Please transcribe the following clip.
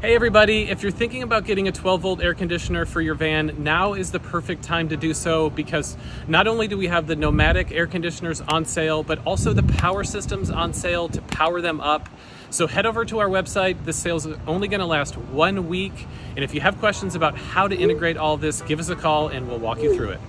Hey everybody, if you're thinking about getting a 12 volt air conditioner for your van, now is the perfect time to do so because not only do we have the Nomadic air conditioners on sale, but also the power systems on sale to power them up. So head over to our website. This sales is only gonna last one week. And if you have questions about how to integrate all this, give us a call and we'll walk you through it.